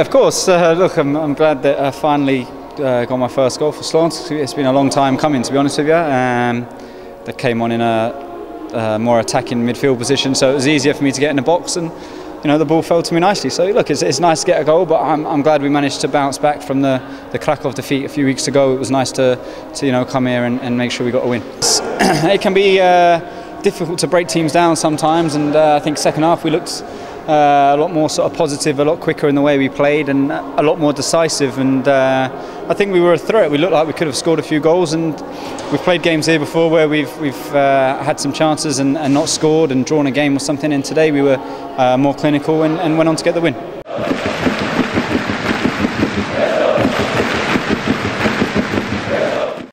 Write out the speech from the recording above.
of course. Uh, look, I'm, I'm, glad that I finally uh, got my first goal for Śląsk. It's been a long time coming, to be honest with you. Um, that came on in a more attacking midfield position, so it was easier for me to get in the box and. You know the ball fell to me nicely. So look, it's, it's nice to get a goal, but I'm, I'm, glad we managed to bounce back from the the Krakow defeat a few weeks ago. It was nice to, to you know come here and, and make sure we got a win. it can be uh, difficult to break teams down sometimes, and uh, I think second half we looked uh, a lot more sort of positive, a lot quicker in the way we played, and a lot more decisive. And uh, I think we were a threat. We looked like we could have scored a few goals, and we've played games here before where we've we've uh, had some chances and, and, not scored and drawn a game or something. And today we were uh, more clinical and, and went on to get the win.